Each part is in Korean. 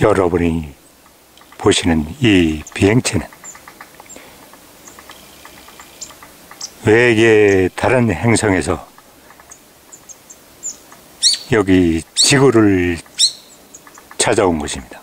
여러분이 보시는 이 비행체는 외계 다른 행성에서 여기 지구를 찾아온 것입니다.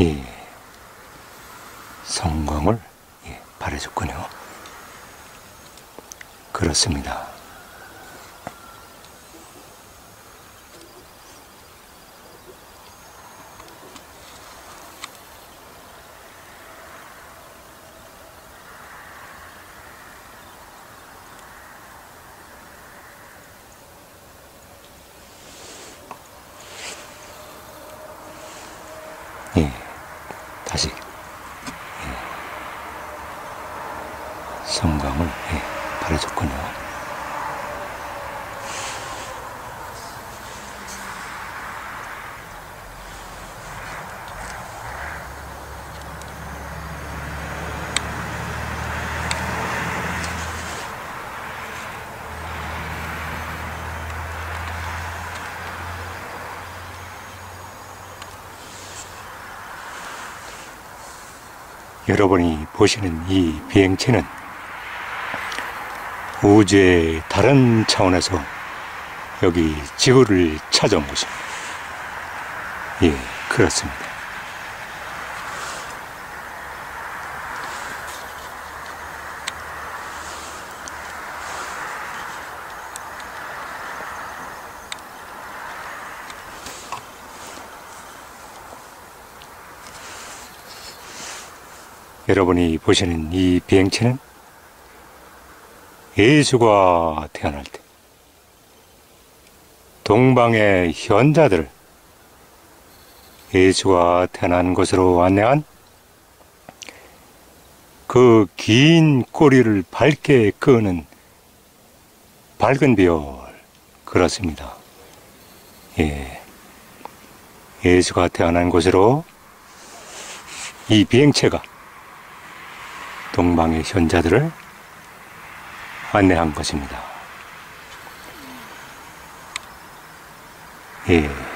예, 성광을 예, 바래줬군요. 그렇습니다. 다시 예, 성광을 예, 바래줬군요. 여러분이 보시는 이 비행체는 우주의 다른 차원에서 여기 지구를 찾아온 것입니다. 예, 그렇습니다. 여러분이 보시는 이 비행체는 예수가 태어날 때 동방의 현자들을 예수가 태어난 곳으로 안내한 그 긴 꼬리를 밝게 끄는 밝은 별 그렇습니다. 예. 예수가 태어난 곳으로 이 비행체가 동방의 현자들을 안내한 것입니다. 예.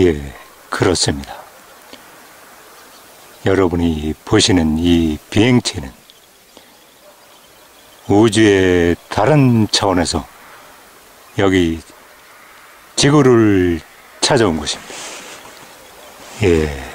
예, 그렇습니다. 여러분이 보시는 이 비행체는 우주의 다른 차원에서 여기 지구를 찾아온 것입니다. 예.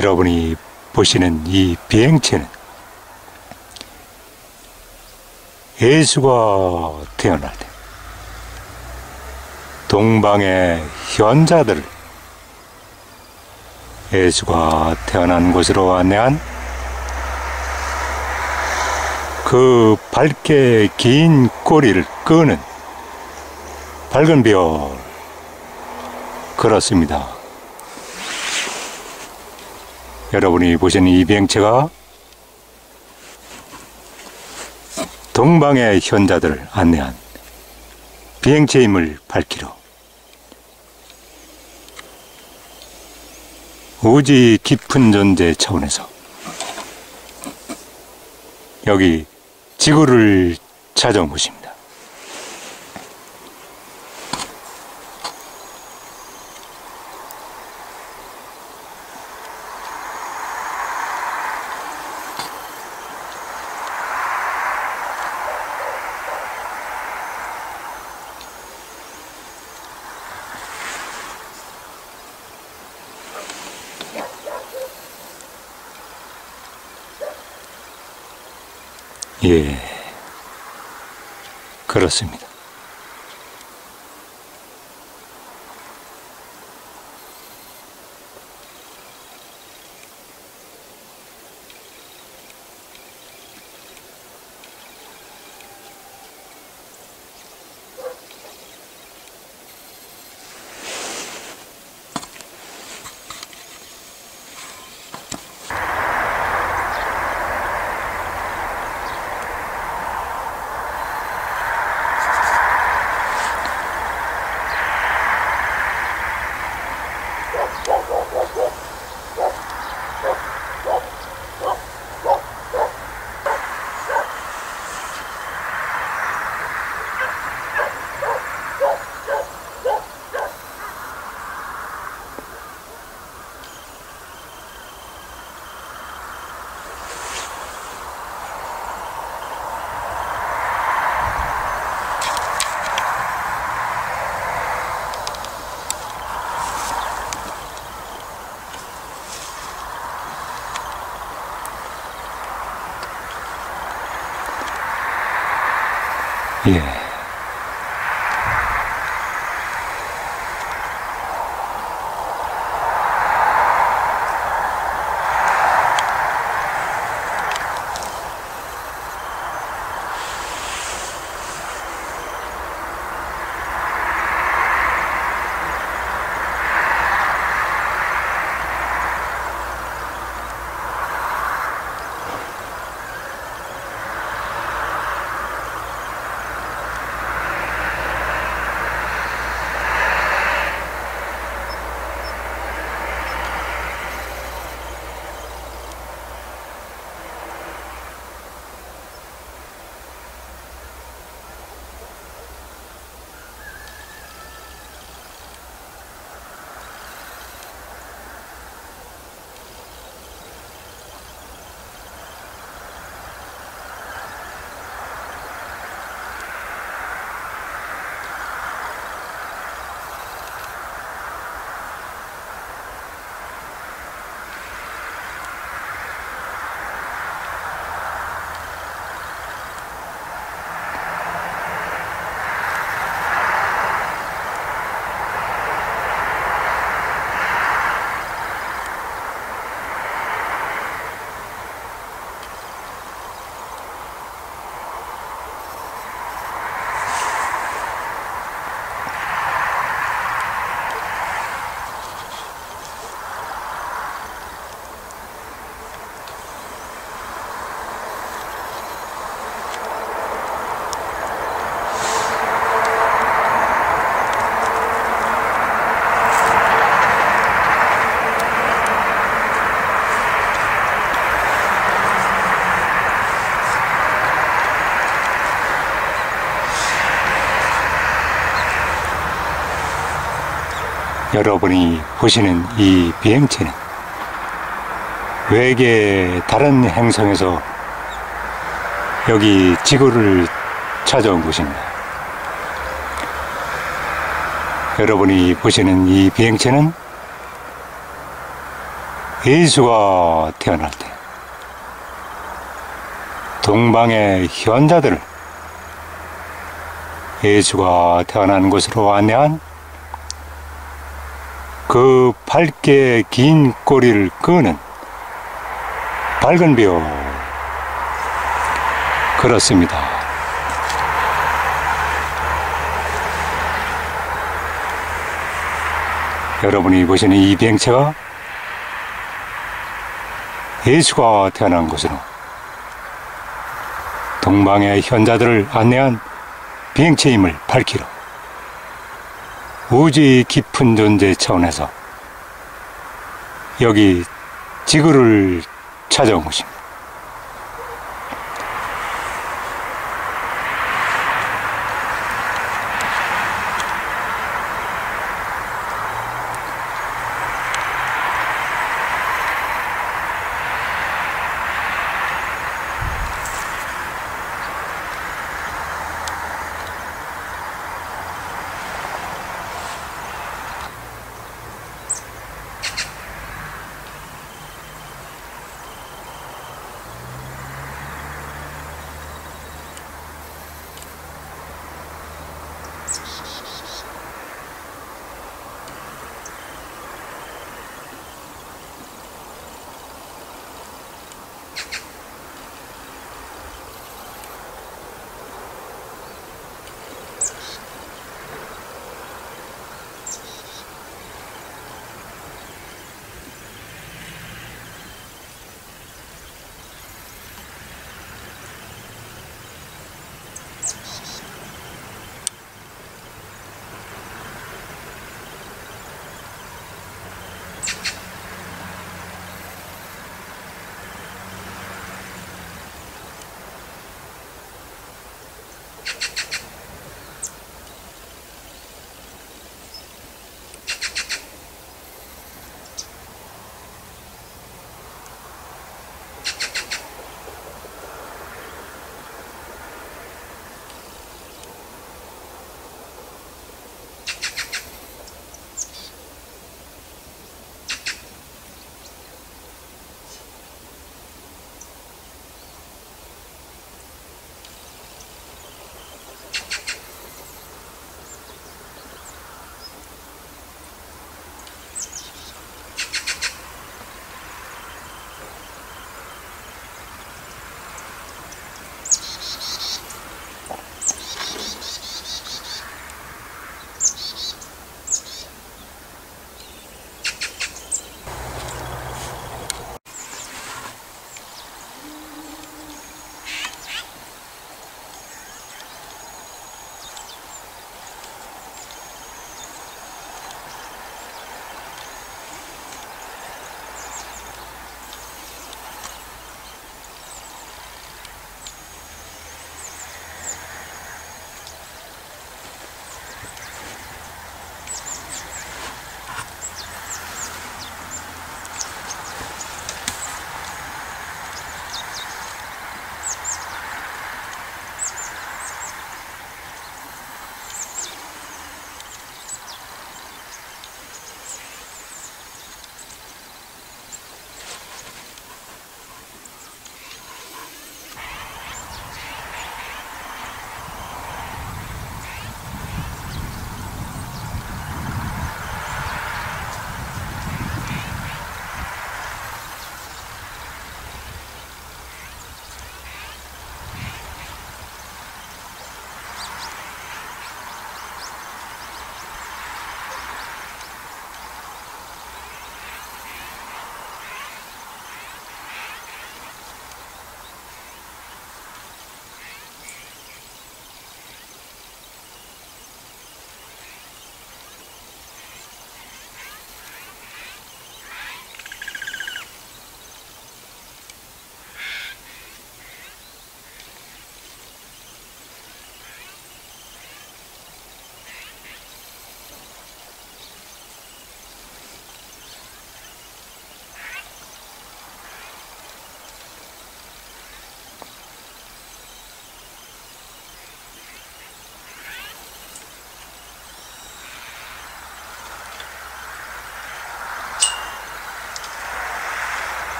여러분이 보시는 이 비행체는 예수가 태어날 때 동방의 현자들을 예수가 태어난 곳으로 안내한 그 밝게 긴 꼬리를 끄는 밝은 별 그렇습니다. 여러분이 보시는 이 비행체가 동방의 현자들을 안내한 비행체임을 밝히러 우지 깊은 존재 차원에서 여기 지구를 찾아온 곳입니다. 예, 그렇습니다. 여러분이 보시는 이 비행체는 외계 다른 행성에서 여기 지구를 찾아온 것입니다. 여러분이 보시는 이 비행체는 예수가 태어날 때 동방의 현자들을 예수가 태어난 곳으로 안내한 그 밝게 긴 꼬리를 끄는 밝은 별 그렇습니다. 여러분이 보시는 이 비행체가 예수가 태어난 곳으로 동방의 현자들을 안내한 비행체임을 밝히러 우주의 깊은 존재 차원에서 여기 지구를 찾아온 것입니다.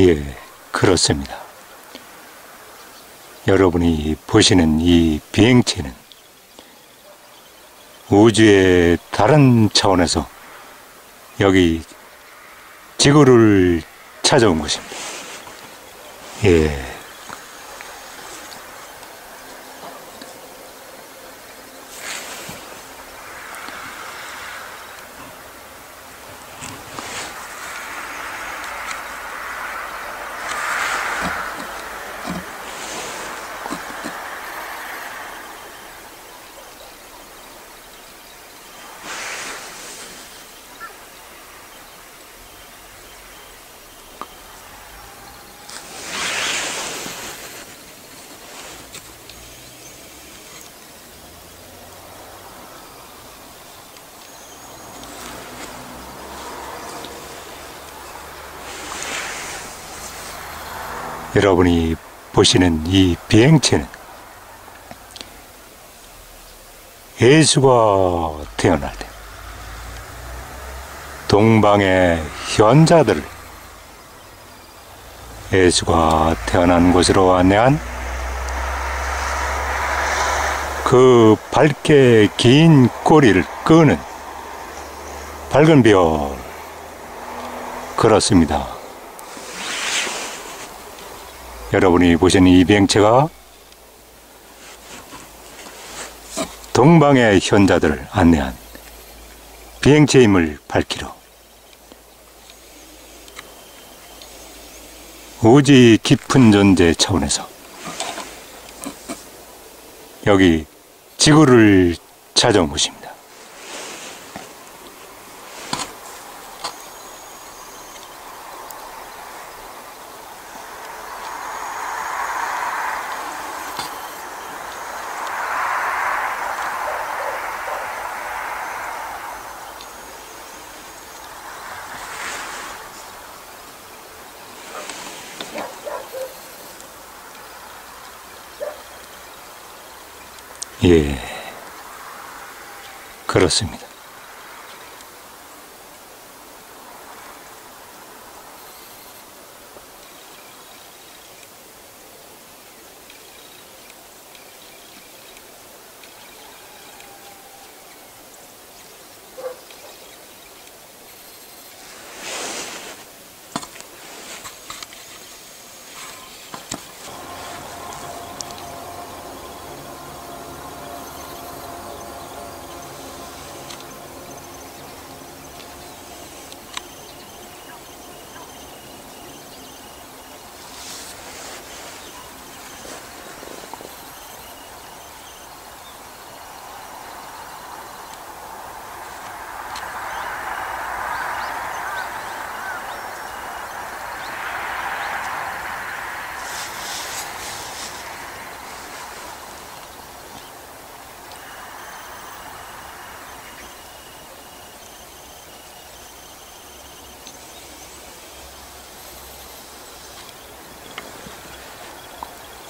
예, 그렇습니다. 여러분이 보시는 이 비행체는 우주의 다른 차원에서 여기 지구를 찾아온 것입니다. 예. 여러분이 보시는 이 비행체는 예수가 태어날 때 동방의 현자들을 예수가 태어난 곳으로 안내한 그 밝게 긴 꼬리를 끄는 밝은 별 그렇습니다. 여러분이 보시는 이 비행체가 동방의 현자들을 안내한 비행체임을 밝히러 우지 깊은 존재 차원에서 여기 지구를 찾아온 것입니다. 예, 그렇습니다.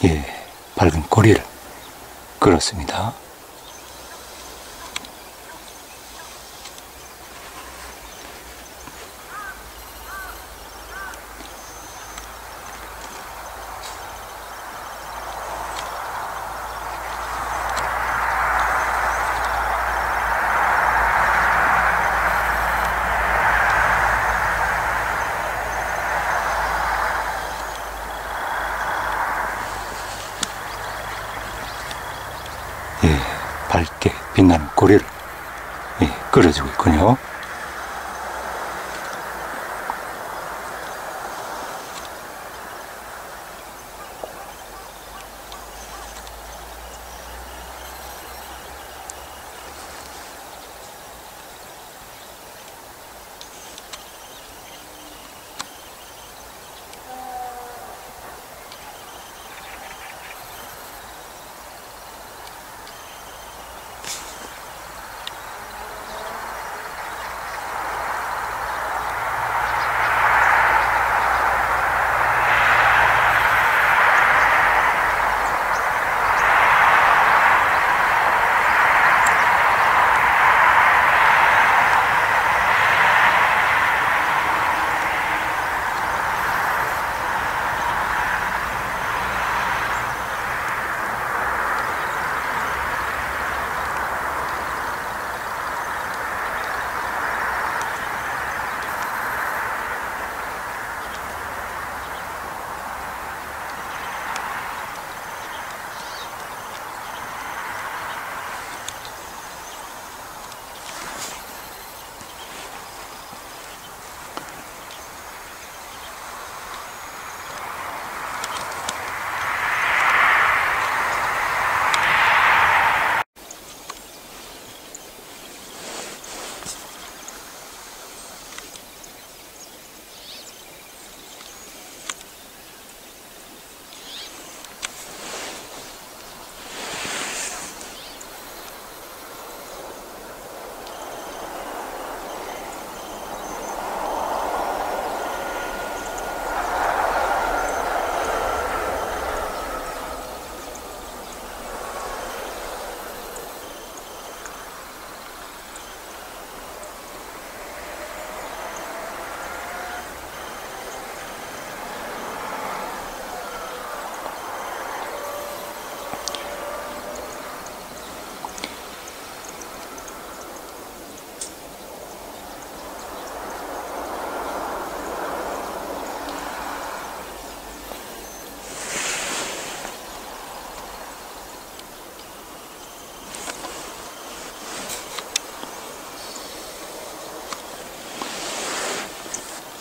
예, 밝은 꼬리를 그렇습니다.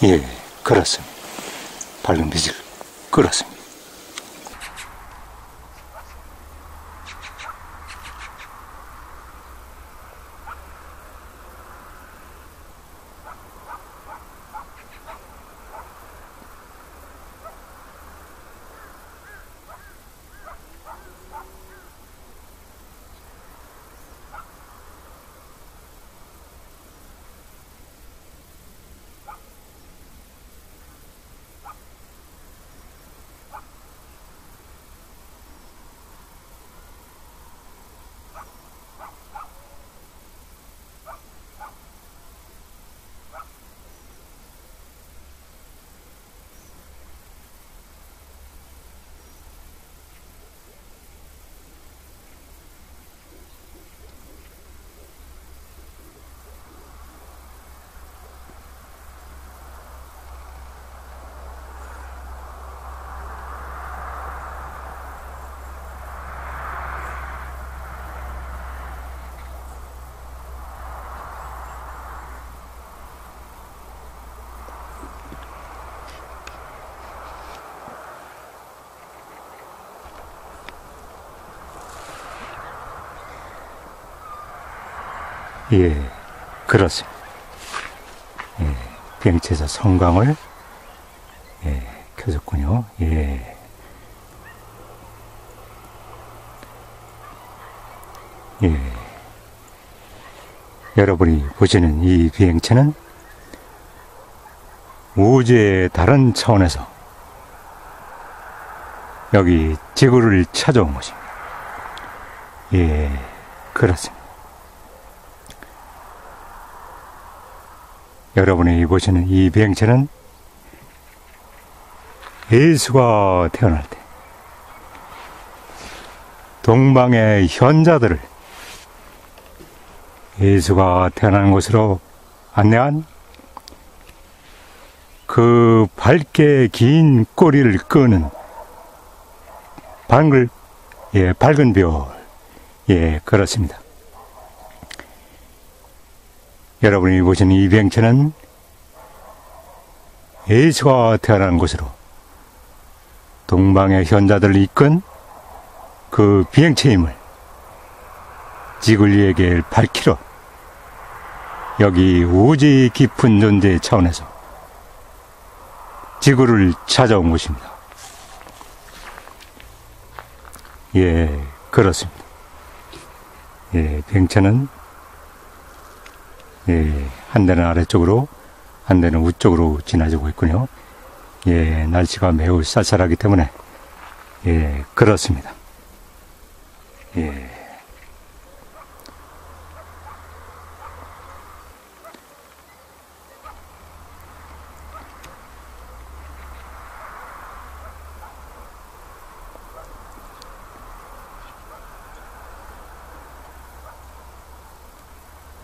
예, 그렇습니다. 밝은 빛을 끌었습니다. 예, 그렇습니다. 예, 비행체에서 성광을 예, 켜졌군요. 예. 예. 여러분이 보시는 이 비행체는 우주의 다른 차원에서 여기 지구를 찾아온 것입니다. 예, 그렇습니다. 여러분이 보시는 이 비행체는 예수가 태어날 때 동방의 현자들을 예수가 태어난 곳으로 안내한 그 밝게 긴 꼬리를 끄는 밝은, 예, 밝은 별. 예, 그렇습니다. 여러분이 보시는 이 비행체는 예수가 태어난 곳으로 동방의 현자들을 이끈 그 비행체임을 지구리에게 밝히러 여기 우주의 깊은 존재 차원에서 지구를 찾아온 것입니다. 예, 그렇습니다. 예, 비행체는 예, 한 대는 아래쪽으로, 한 대는 우쪽으로 지나지고 있군요. 예, 날씨가 매우 쌀쌀하기 때문에, 예, 그렇습니다. 예.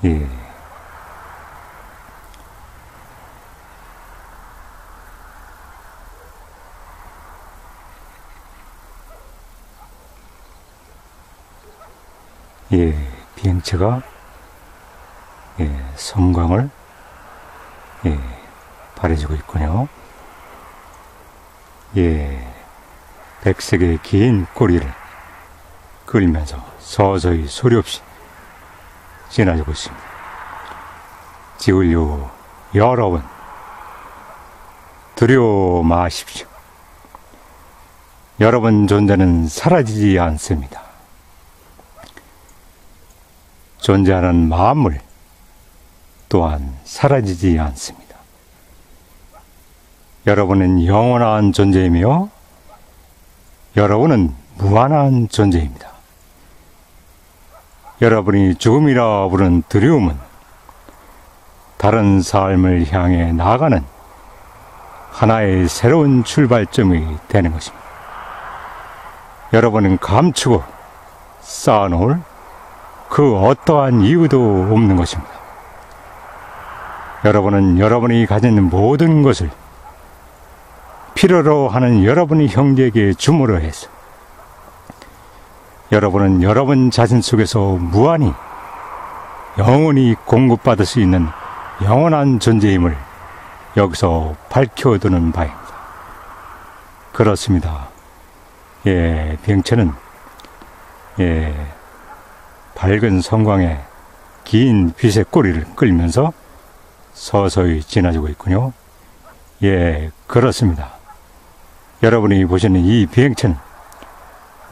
예. 예, 비행체가 예, 섬광을 예, 발해주고 있군요. 예, 백색의 긴 꼬리를 그리면서 서서히 소리 없이 지나지고 있습니다. 지울요 여러분 두려워 마십시오. 여러분 존재는 사라지지 않습니다. 존재하는 만물 또한 사라지지 않습니다. 여러분은 영원한 존재이며 여러분은 무한한 존재입니다. 여러분이 죽음이라 부른 두려움은 다른 삶을 향해 나아가는 하나의 새로운 출발점이 되는 것입니다. 여러분은 감추고 쌓아놓을 그 어떠한 이유도 없는 것입니다. 여러분은 여러분이 가진 모든 것을 필요로 하는 여러분의 형제에게 주므로 해서 여러분은 여러분 자신 속에서 무한히 영원히 공급받을 수 있는 영원한 존재임을 여기서 밝혀두는 바입니다. 그렇습니다. 예, 병채는 예, 밝은 성광에 긴 빛의 꼬리를 끌면서 서서히 지나지고 있군요. 예, 그렇습니다. 여러분이 보시는 이 비행체는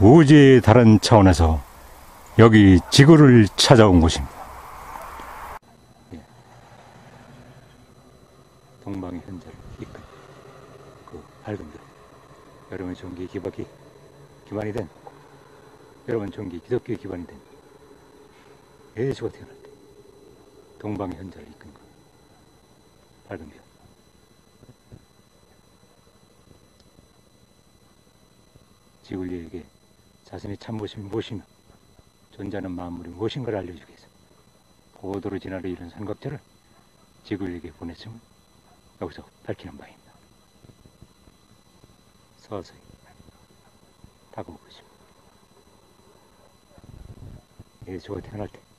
우주의 다른 차원에서 여기 지구를 찾아온 곳입니다. 예. 동방의 현자를 이끈 그 밝은 별. 여러분의 종기 기박이 기반이 된 여러분 종기 기독교의 기반이 된 예수가 태어날 때 동방의 현자를 이끈 그 밝은 별. 지울리에게 자신의 참모심이 무엇이며 존재하는 만물이 무엇인가를 알려주기 위해서 보도로 진화를 이룬 삼각자를 지구에게 보냈음을 여기서 밝히는 바입니다. 서서히 다가오고 있습니다. 예수가 태어날 때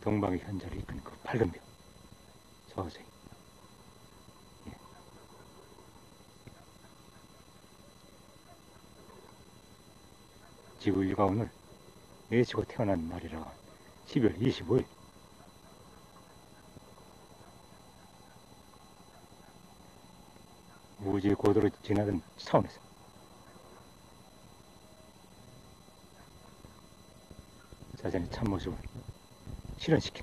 동방의 현자를 이끄는 그 밝은 별 서서히 예. 지구 인류가 오늘 예수가 태어난 날이라 12월 25일. 우주의 고도로 지나던 차원에서. 자신의 참모습을 실현시킨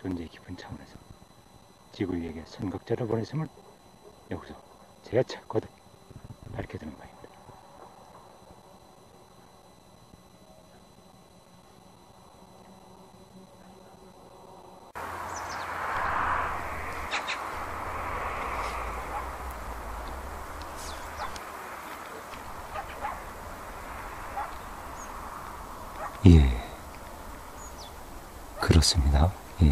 존재의 깊은 차원에서 지구에게 선각자를 보냈음을 여기서 재차 거듭 밝혀드는 바입니다. 예. 그렇습니다. 예.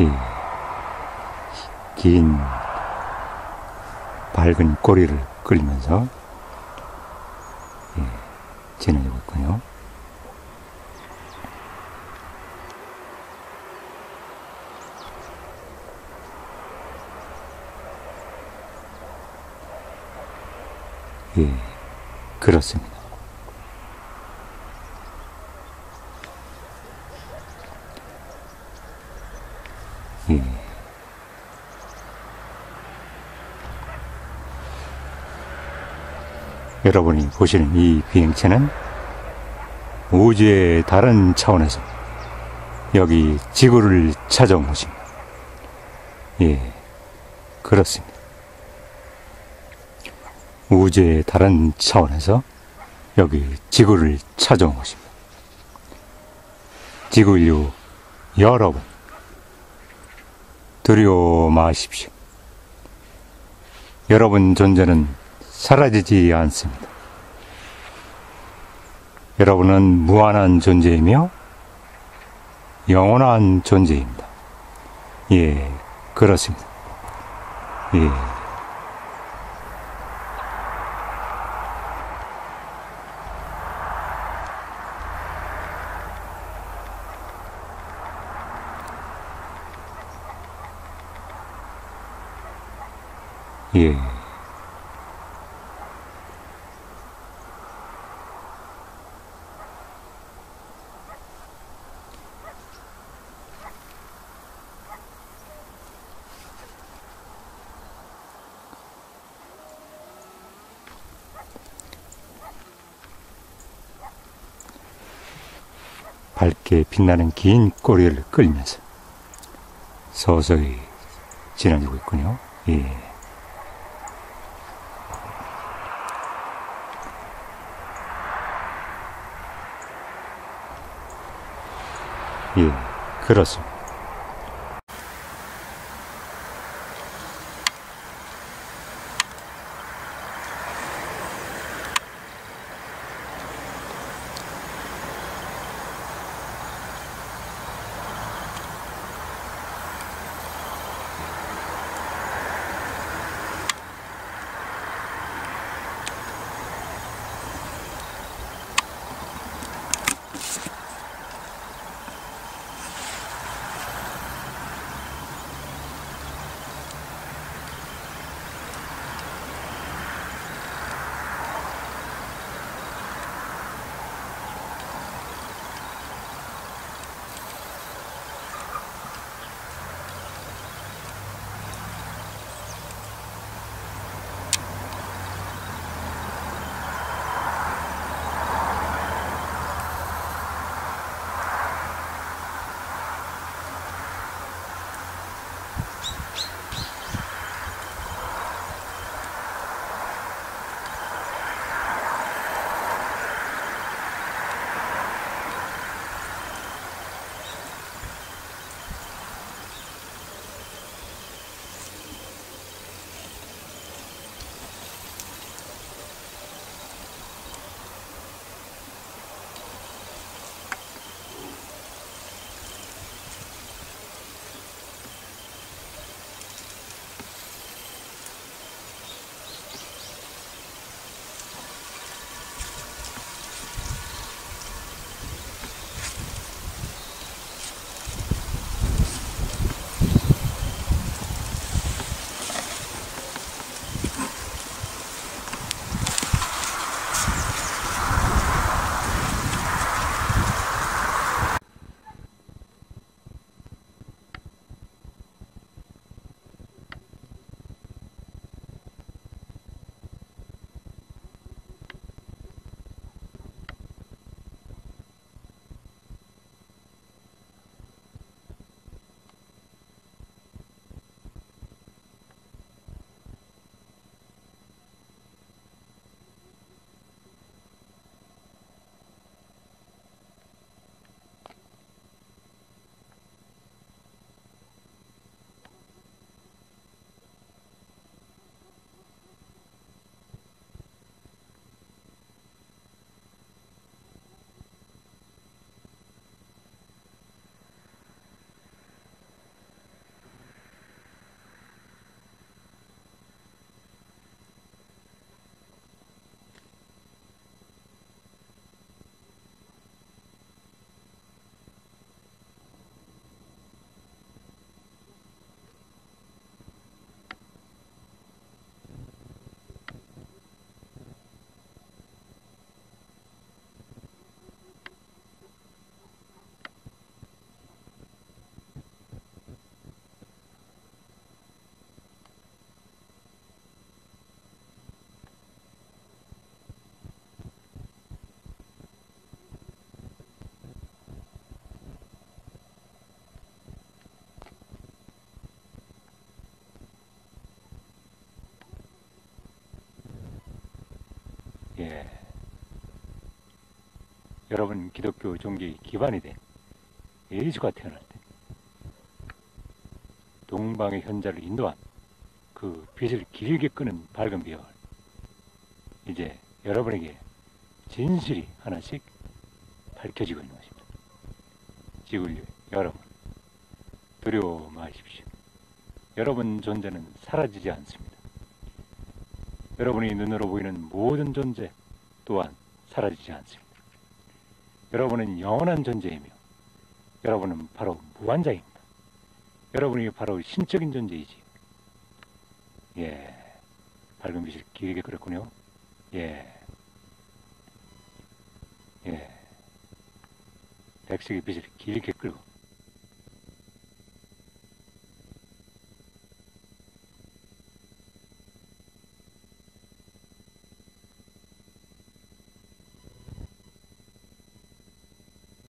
예. 긴 밝은 꼬리를 끌면서 예, 지내고 있군요. 예, 그렇습니다. 예. 여러분이 보시는 이 비행체는 우주의 다른 차원에서 여기 지구를 찾아온 것입니다. 예, 그렇습니다. 우주의 다른 차원에서 여기 지구를 찾아온 것입니다. 지구 인류 여러분, 두려워 마십시오. 여러분 존재는 사라지지 않습니다. 여러분은 무한한 존재이며 영원한 존재입니다. 예, 그렇습니다. 예. 예. 밝게 빛나는 긴 꼬리를 끌면서 서서히 지나가고 있군요. 예. 예, 그렇습니다. 예. 여러분 기독교 종교의 기반이 된 예수가 태어날 때 동방의 현자를 인도한 그 빛을 길게 끄는 밝은 비열 이제 여러분에게 진실이 하나씩 밝혀지고 있는 것입니다. 지구인류 여러분 두려워 마십시오. 여러분 존재는 사라지지 않습니다. 여러분이 눈으로 보이는 모든 존재 또한 사라지지 않습니다. 여러분은 영원한 존재이며 여러분은 바로 무한자입니다. 여러분이 바로 신적인 존재이지요. 예, 밝은 빛을 길게 끌었군요. 예, 예, 백색의 빛을 길게 끌고